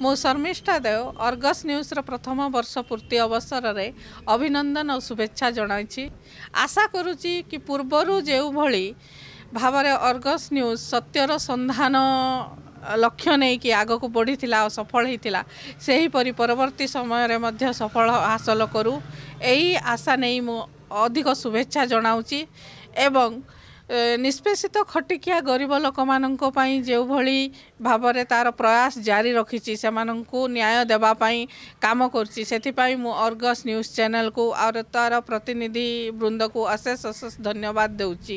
ମୁଁ ଶର୍ମିଷ୍ଠା ଦେଓ ଅର୍ଗସ୍ ନ୍ୟୁଜ୍ର ପ୍ରଥମ ବର୍ଷ ପୂର୍ତ୍ତି ଅବସରରେ ଅଭିନନ୍ଦନ ଓ ଶୁଭେଚ୍ଛା ଜଣାଇଛି। ଆଶା କରୁଛି କି ପୂର୍ବରୁ ଯେଉଁଭଳି ଭାବରେ ଅର୍ଗସ୍ ନ୍ୟୁଜ୍ ସତ୍ୟର ସନ୍ଧାନ ଲକ୍ଷ୍ୟ ନେଇକି ଆଗକୁ ବଢ଼ିଥିଲା ଆଉ ସଫଳ ହୋଇଥିଲା ସେହିପରି ପରବର୍ତ୍ତୀ ସମୟରେ ମଧ୍ୟ ସଫଳ ହାସଲ କରୁ। ଏହି ଆଶା ନେଇ ମୁଁ ଅଧିକ ଶୁଭେଚ୍ଛା ଜଣାଉଛି ଏବଂ ନିଷ୍ପେଷିତ ଖଟିକିଆ ଗରିବ ଲୋକମାନଙ୍କ ପାଇଁ ଯେଉଁଭଳି ଭାବରେ ତା'ର ପ୍ରୟାସ ଜାରି ରଖିଛି ସେମାନଙ୍କୁ ନ୍ୟାୟ ଦେବା ପାଇଁ କାମ କରୁଛି। ସେଥିପାଇଁ ମୁଁ ଅର୍ଗସ୍ ନ୍ୟୁଜ୍ ଚ୍ୟାନେଲ୍କୁ ଆଉ ତା'ର ପ୍ରତିନିଧି ବୃନ୍ଦକୁ ଅଶେଷ ଅଶେଷ ଧନ୍ୟବାଦ ଦେଉଛି।